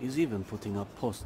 He's even putting up posts.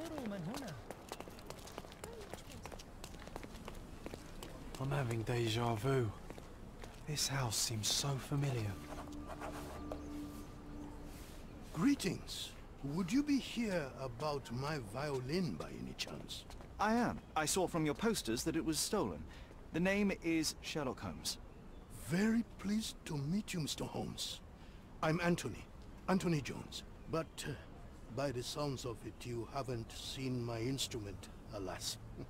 انظروا من هنا I'm having deja vu. This house seems so familiar. Greetings. Would you be here about my violin by any chance? I am. I saw from your posters that it was stolen. The name is Sherlock Holmes. Very pleased to meet you, Mr. Holmes. I'm Anthony. Anthony Jones. But uh, by the sounds of it, you haven't seen my instrument, alas.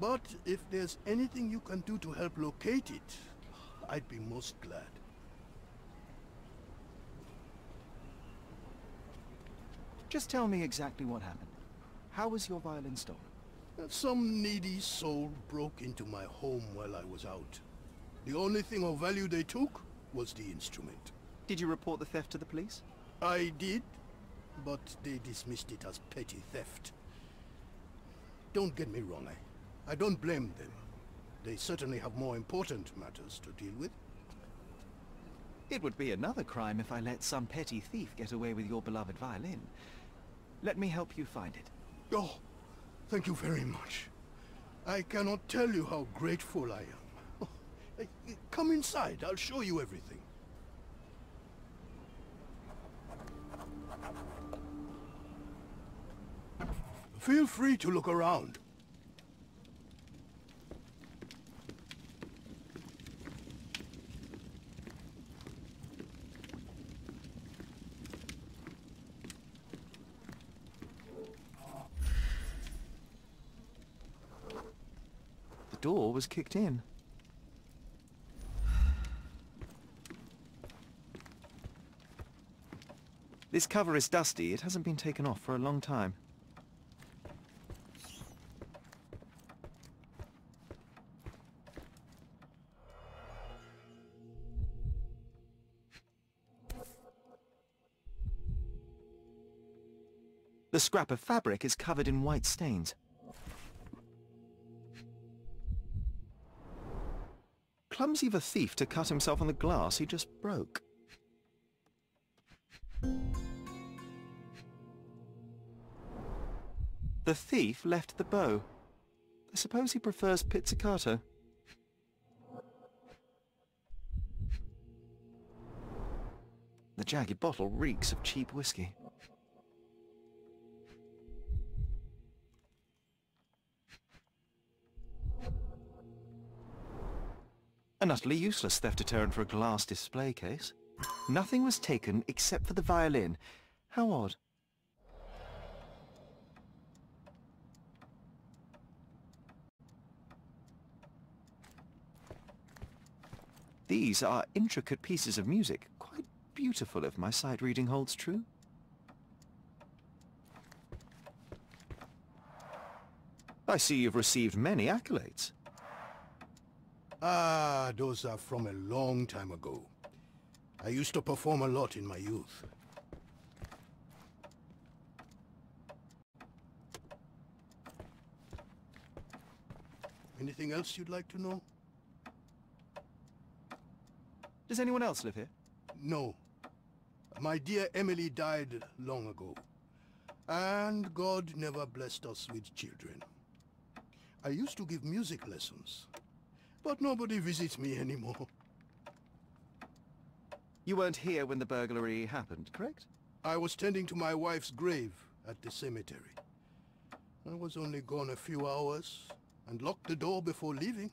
but if there's anything you can do to help locate it, I'd be most glad. Just tell me exactly what happened. How was your violin stolen? Some needy soul broke into my home while I was out. The only thing of value they took was the instrument. Did you report the theft to the police? I did, but they dismissed it as petty theft. Don't get me wrong, I, I don't blame them. They certainly have more important matters to deal with. It would be another crime if I let some petty thief get away with your beloved violin. Let me help you find it. Oh, thank you very much. I cannot tell you how grateful I am. Oh, eh, eh, come inside, I'll show you everything. Feel free to look around. The door was kicked in. This cover is dusty. It hasn't been taken off for a long time. Scrap of fabric is covered in white stains. Clumsy of a thief to cut himself on the glass he just broke. The thief left the bow. I suppose he prefers pizzicato. The jagged bottle reeks of cheap whiskey. An utterly useless theft deterrent for a glass display case. Nothing was taken except for the violin. How odd. These are intricate pieces of music, quite beautiful if my sight reading holds true. I see you've received many accolades. Ah, those are from a long time ago. I used to perform a lot in my youth. Anything else you'd like to know? Does anyone else live here? No. My dear Emily died long ago. And God never blessed us with children. I used to give music lessons. But nobody visits me anymore. You weren't here when the burglary happened, correct? I was tending to my wife's grave at the cemetery. I was only gone a few hours and locked the door before leaving.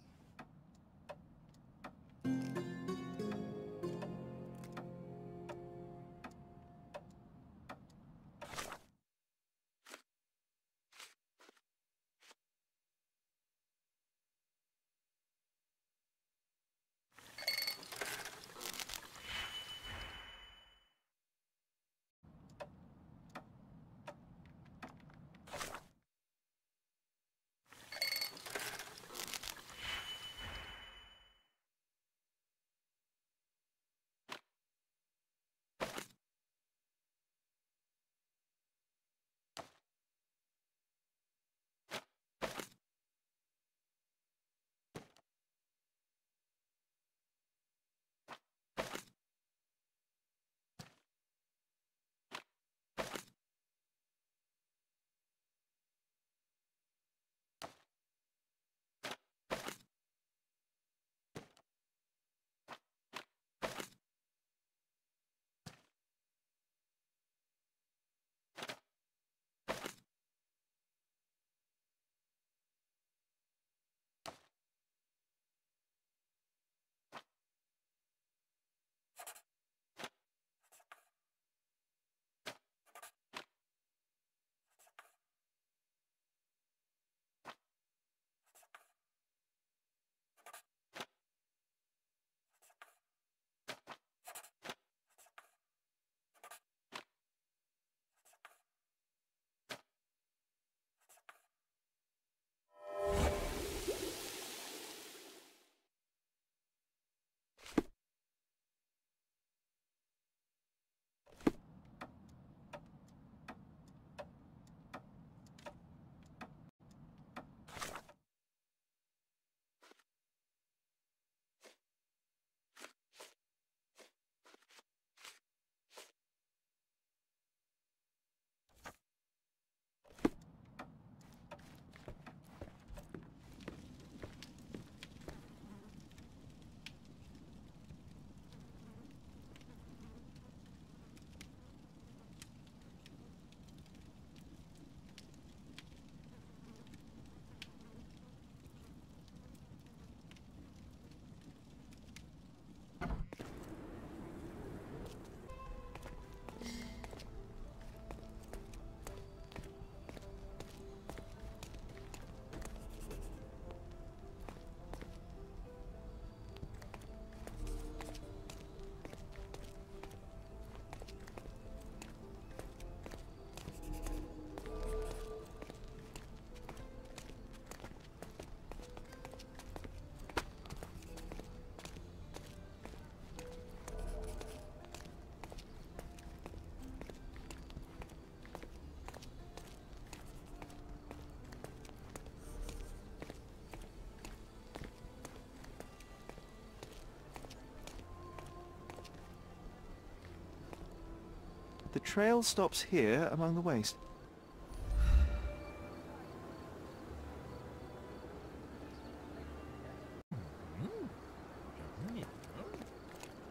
The trail stops here among the waste.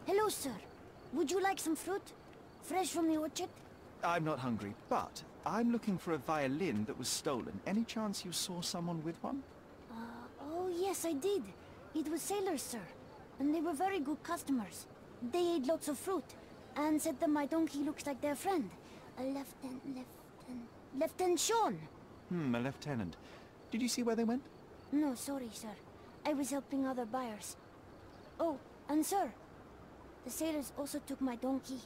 Hello, sir. Would you like some fruit? Fresh from the orchard? I'm not hungry, but I'm looking for a violin that was stolen. Any chance you saw someone with one? Uh, oh, yes, I did. It was sailors, sir. And they were very good customers. They ate lots of fruit, and said that my donkey looks like their friend. A Lieutenant... Lieutenant... Lieutenant Sean! Hmm, a lieutenant. Did you see where they went? No, sorry, sir. I was helping other buyers. Oh, and sir, the sailors also took my donkey.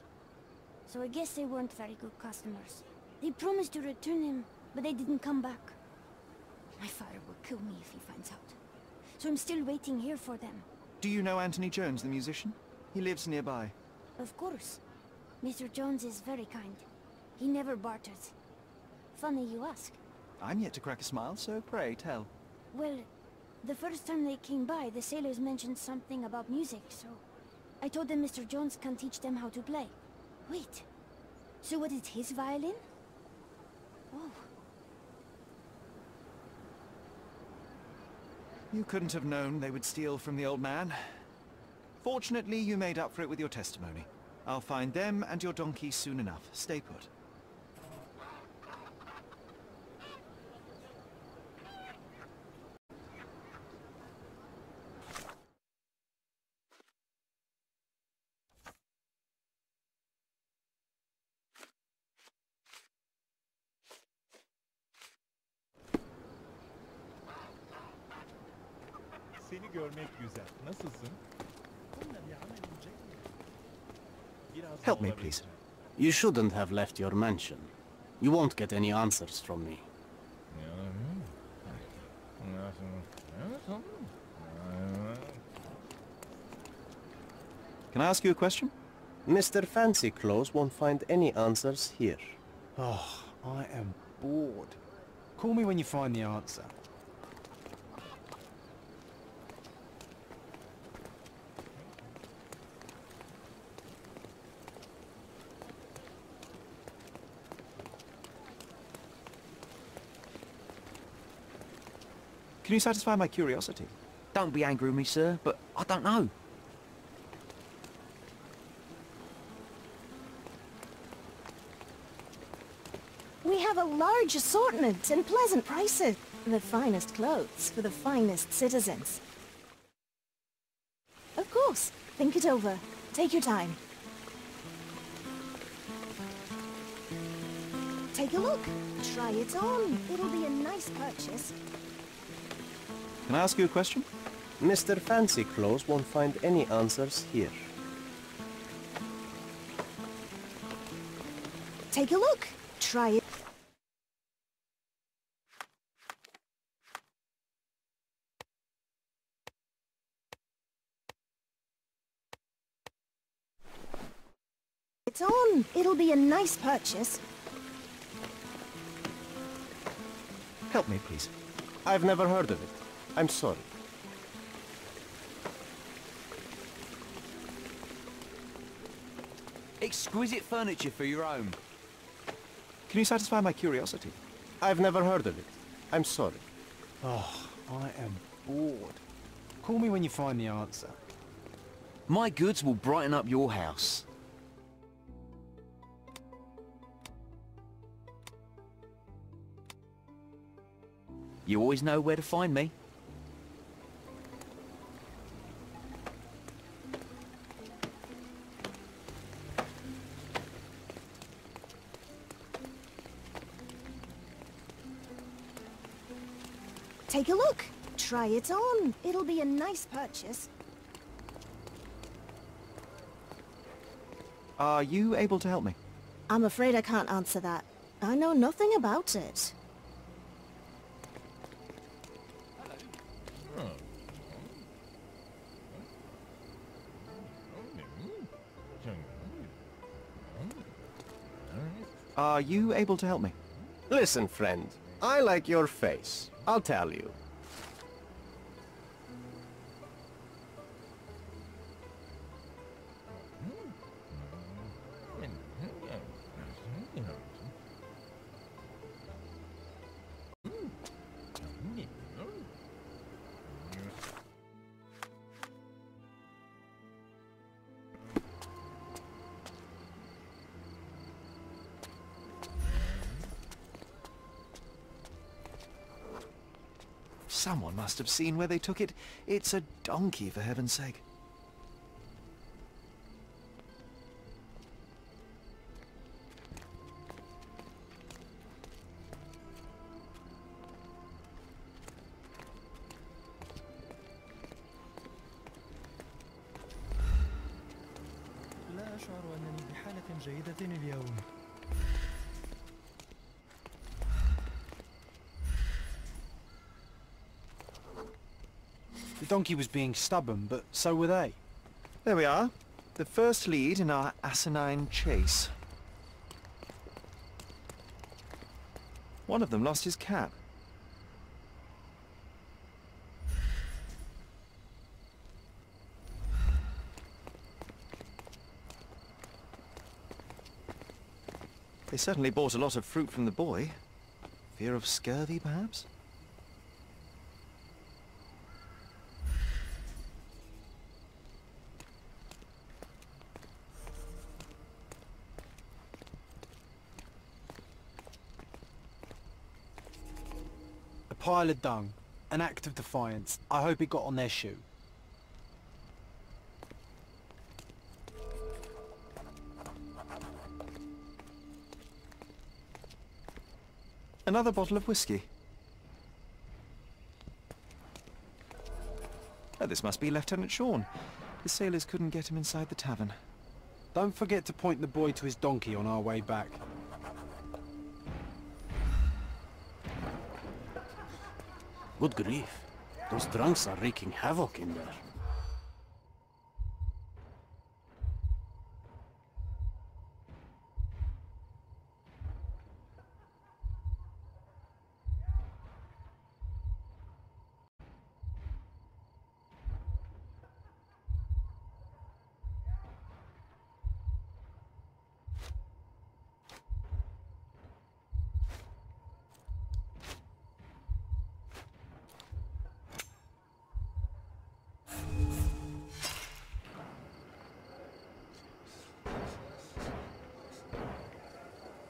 So I guess they weren't very good customers. They promised to return him, but they didn't come back. My father will kill me if he finds out. so I'm still waiting here for them. Do you know Anthony Jones, the musician? He lives nearby. Of course. Mr. Jones is very kind. He never barters. Funny you ask. I'm yet to crack a smile, so pray tell. Well, the first time they came by, the sailors mentioned something about music, so... I told them Mr. Jones can teach them how to play. Wait. So what is his violin? Oh, You couldn't have known they would steal from the old man. Fortunately, you made up for it with your testimony. I'll find them and your donkey soon enough. Stay put. Seni görmek güzel. Nasılsın? Help me, please. You shouldn't have left your mansion. You won't get any answers from me. Can I ask you a question? Mr. Fancy Clothes won't find any answers here. Oh, I am bored. Call me when you find the answer. Can you satisfy my curiosity? Don't be angry with me, sir, but I don't know. We have a large assortment and pleasant prices. The finest clothes for the finest citizens. Of course. Think it over. Take your time. Take a look. Try it on. It'll be a nice purchase. Can I ask you a question? Mr. Fancy Clothes won't find any answers here. Take a look. Try it. It's on. It'll be a nice purchase. Help me, please. I've never heard of it. I'm sorry. Exquisite furniture for your home. Can you satisfy my curiosity? I've never heard of it. I'm sorry. Oh, I am bored. Call me when you find the answer. My goods will brighten up your house. You always know where to find me. Take a look. Try it on. It'll be a nice purchase. Are you able to help me? I'm afraid I can't answer that. I know nothing about it. Are you able to help me? Listen, friend. I like your face. I'll tell you. Someone must have seen where they took it. It's a donkey, for heaven's sake. Donkey was being stubborn, but so were they. There we are. The first lead in our asinine chase. One of them lost his cap. They certainly bought a lot of fruit from the boy. Fear of scurvy, perhaps? Pile of dung. An act of defiance. I hope it got on their shoe. Another bottle of whiskey. Oh, this must be Lieutenant Sean. The sailors couldn't get him inside the tavern. Don't forget to point the boy to his donkey on our way back. Good grief. Those drunks are wreaking havoc in there.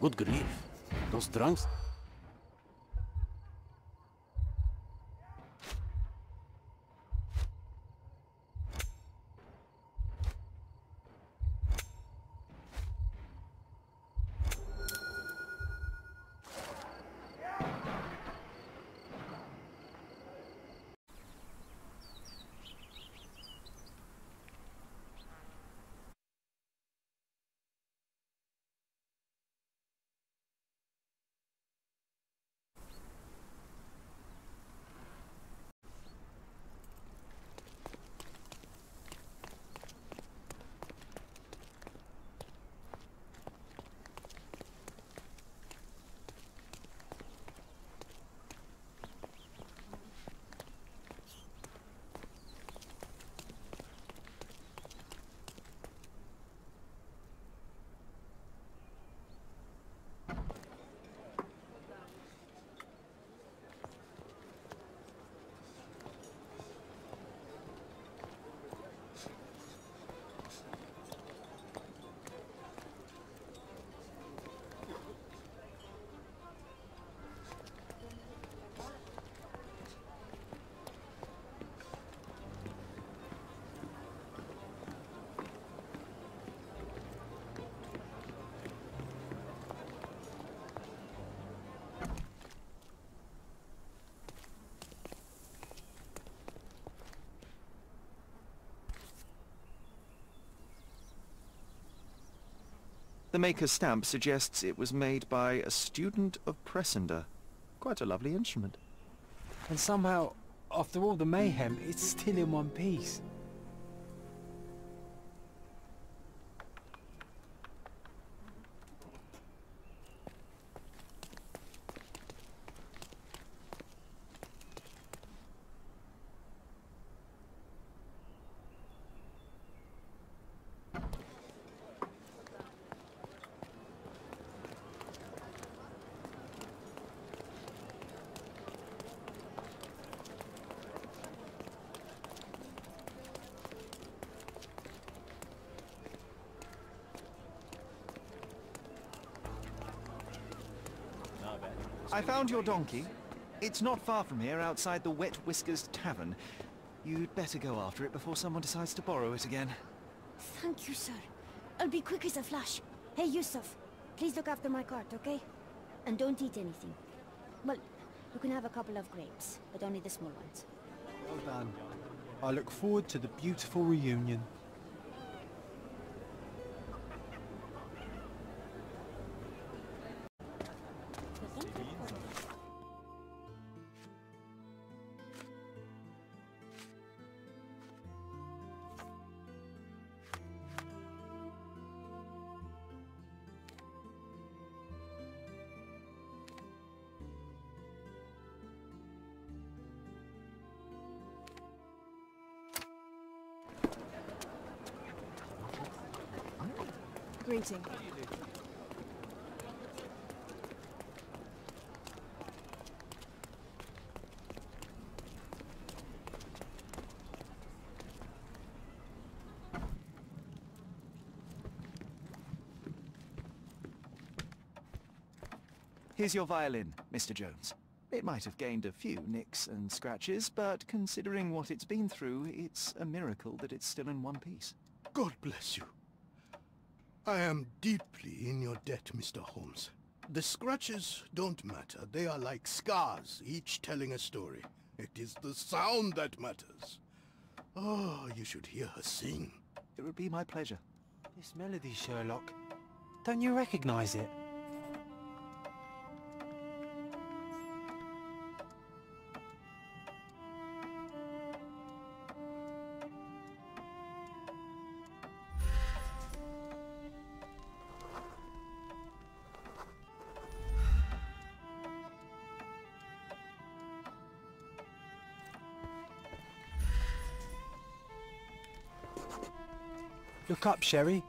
Good grief. Those drunks... The maker's stamp suggests it was made by a student of Pressenda. Quite a lovely instrument. And somehow, after all the mayhem, it's still in one piece. I found your donkey. It's not far from here, outside the Wet Whiskers Tavern. You'd better go after it before someone decides to borrow it again. Thank you, sir. I'll be quick as a flash. Hey, Yusuf, please look after my cart, okay? And don't eat anything. Well, you can have a couple of grapes, but only the small ones. Well done. I look forward to the beautiful reunion. Greeting. Here's your violin, Mr. Jones. It might have gained a few nicks and scratches, but considering what it's been through, it's a miracle that it's still in one piece. God bless you. I am deeply in your debt, Mr. Holmes. The scratches don't matter. They are like scars, each telling a story. It is the sound that matters. Oh, you should hear her sing. It would be my pleasure. This melody, Sherlock. Don't you recognize it? Look up, Sherly.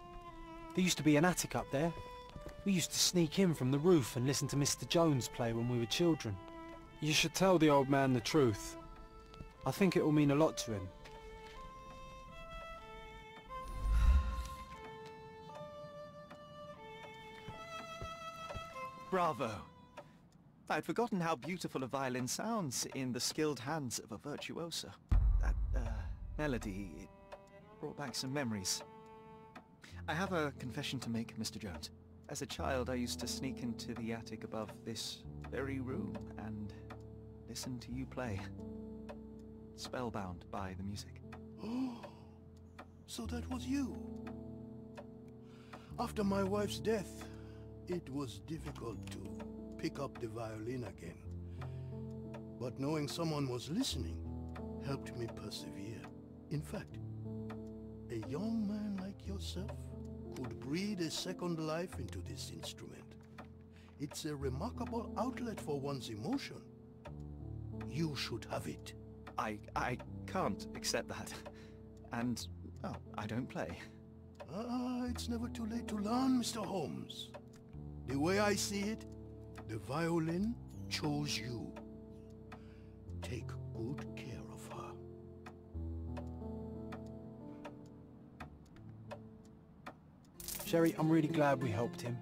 There used to be an attic up there. We used to sneak in from the roof and listen to Mr. Jones play when we were children. You should tell the old man the truth. I think it will mean a lot to him. Bravo! I'd forgotten how beautiful a violin sounds in the skilled hands of a virtuoso. That, uh, melody, it brought back some memories. I have a confession to make, Mr. Jones. As a child, I used to sneak into the attic above this very room and listen to you play. Spellbound by the music. Oh, so that was you. After my wife's death, it was difficult to pick up the violin again. But knowing someone was listening helped me persevere. In fact, a young man like yourself could breathe a second life into this instrument. It's a remarkable outlet for one's emotion. You should have it. I... I can't accept that. And, oh, I don't play. Ah, it's never too late to learn, Mr. Holmes. The way I see it, the violin chose you. Sherly, I'm really glad we helped him.